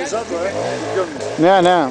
Ε. Ναι, ναι.